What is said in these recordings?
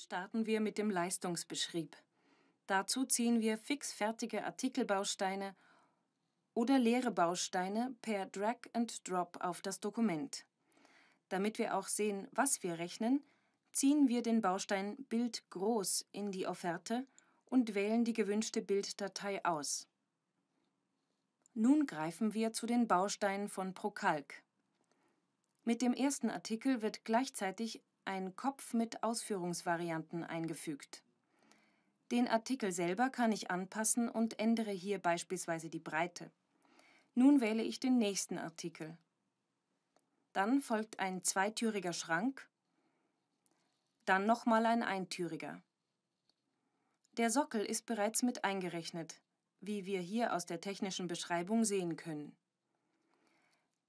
starten wir mit dem Leistungsbeschrieb. Dazu ziehen wir fixfertige Artikelbausteine oder leere Bausteine per Drag and Drop auf das Dokument. Damit wir auch sehen, was wir rechnen, ziehen wir den Baustein Bild groß in die Offerte und wählen die gewünschte Bilddatei aus. Nun greifen wir zu den Bausteinen von ProCalc. Mit dem ersten Artikel wird gleichzeitig ein Kopf mit Ausführungsvarianten eingefügt. Den Artikel selber kann ich anpassen und ändere hier beispielsweise die Breite. Nun wähle ich den nächsten Artikel. Dann folgt ein zweitüriger Schrank, dann nochmal ein eintüriger. Der Sockel ist bereits mit eingerechnet, wie wir hier aus der technischen Beschreibung sehen können.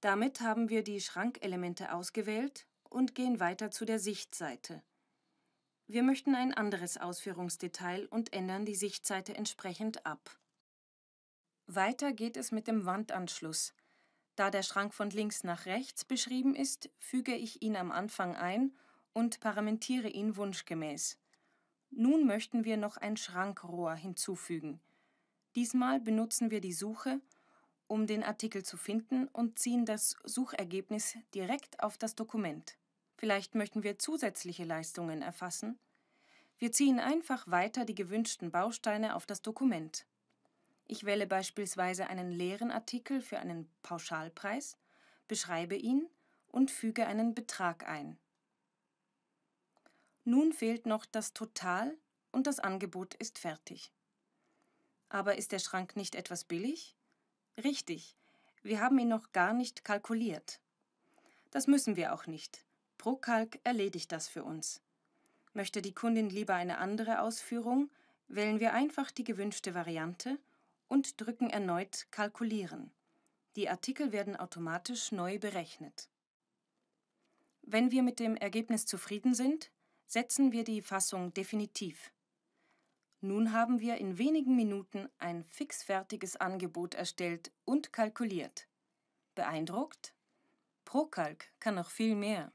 Damit haben wir die Schrankelemente ausgewählt und gehen weiter zu der Sichtseite. Wir möchten ein anderes Ausführungsdetail und ändern die Sichtseite entsprechend ab. Weiter geht es mit dem Wandanschluss. Da der Schrank von links nach rechts beschrieben ist, füge ich ihn am Anfang ein und paramentiere ihn wunschgemäß. Nun möchten wir noch ein Schrankrohr hinzufügen. Diesmal benutzen wir die Suche, um den Artikel zu finden und ziehen das Suchergebnis direkt auf das Dokument. Vielleicht möchten wir zusätzliche Leistungen erfassen. Wir ziehen einfach weiter die gewünschten Bausteine auf das Dokument. Ich wähle beispielsweise einen leeren Artikel für einen Pauschalpreis, beschreibe ihn und füge einen Betrag ein. Nun fehlt noch das Total und das Angebot ist fertig. Aber ist der Schrank nicht etwas billig? Richtig, wir haben ihn noch gar nicht kalkuliert. Das müssen wir auch nicht. ProCalc erledigt das für uns. Möchte die Kundin lieber eine andere Ausführung, wählen wir einfach die gewünschte Variante und drücken erneut Kalkulieren. Die Artikel werden automatisch neu berechnet. Wenn wir mit dem Ergebnis zufrieden sind, setzen wir die Fassung definitiv. Nun haben wir in wenigen Minuten ein fixfertiges Angebot erstellt und kalkuliert. Beeindruckt? ProCalc kann noch viel mehr.